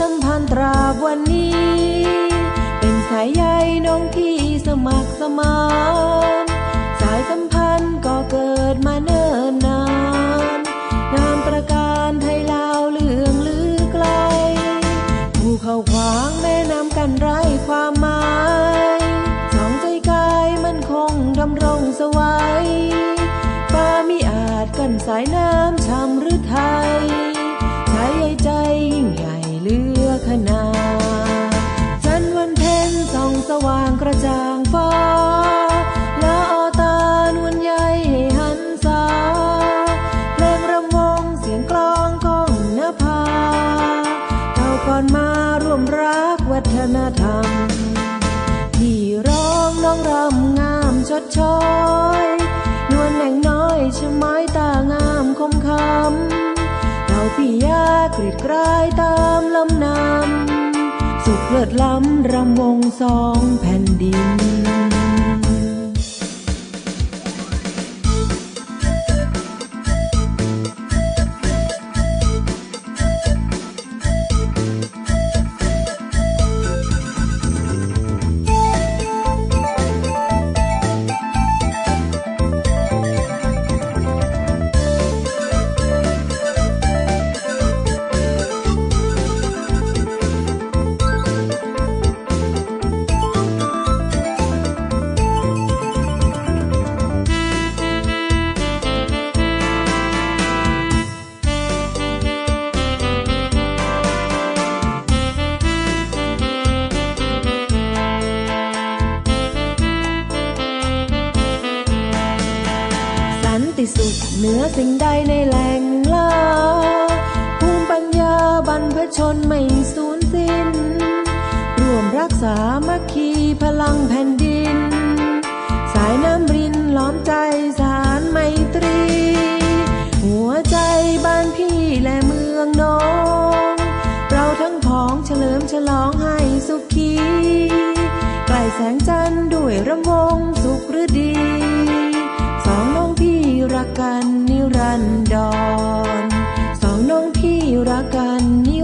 สัมพันธ์ตราบวันนี้ เป็นสายใยน้องพี่สมัครสมานสายสัมพันธ์ก็เกิดมาเนิ่นนานงามตระการไทยลาวเลืองลือไกลผู้เข้าขวางแม่น้ำกันไร้ความหมายสองใจกายมันคงดำรงสวัยฟ้ามิอาจกันสายน้ นธรรมพี่ร้องน้องรำงามชดชอยนวลแหน่งน้อยชะไม้ตางามคมคำเราพี่ยากรีดกรายตามลำนำสุขเลิศล้ำรำวงสองแผ่นดิน สันติสุขเหนือสิ่งใดในแหล่งล่าภูมิปัญญาบรรพชนไม่สูญสิ้นร่วมรักษามัคคีพลังแผ่นดิน สายน้ำรินล้อมใจสารไมตรี หัวใจบ้านพี่และเมืองน้อง เราทั้งพ้องเฉลิมฉลองให้สุขีใกล้แสงจันทร์ด้วยรำวง สันดอนสองน้องพี่รักกันนิ